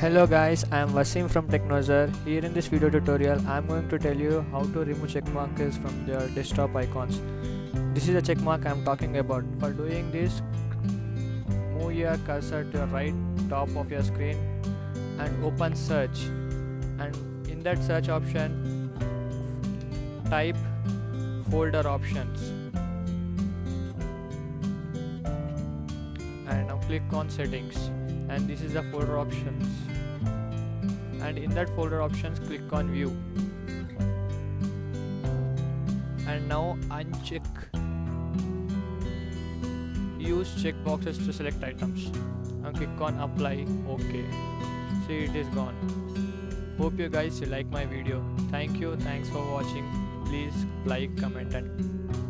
Hello guys, I am Wasim from Technozer. Here in this video tutorial, I am going to tell you how to remove checkmarks from your desktop icons. This is a checkmark I am talking about. For doing this, move your cursor to the right top of your screen and open search. And in that search option, type folder options. And now click on settings and this is the folder options. And in that folder options click on view. And now uncheck. Use checkboxes to select items. And click on apply. Ok. See it is gone. Hope you guys like my video. Thank you. Thanks for watching. Please like comment and